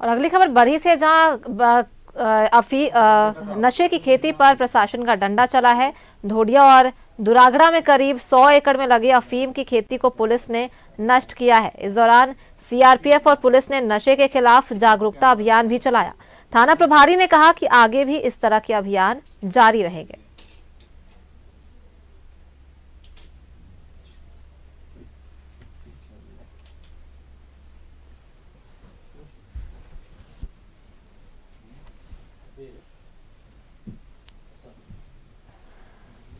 और अगली खबर, बरही से जहाँ अफी नशे की खेती पर प्रशासन का डंडा चला है। धोडिया और दुरागड़ा में करीब 100 एकड़ में लगी अफीम की खेती को पुलिस ने नष्ट किया है। इस दौरान सीआरपीएफ और पुलिस ने नशे के खिलाफ जागरूकता अभियान भी चलाया। थाना प्रभारी ने कहा कि आगे भी इस तरह के अभियान जारी रहेंगे।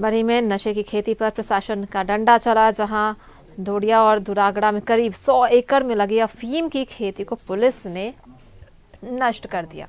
बड़ी में नशे की खेती पर प्रशासन का डंडा चला, जहाँ धोडिया और दुरागड़ा में करीब 100 एकड़ में लगी अफीम की खेती को पुलिस ने नष्ट कर दिया।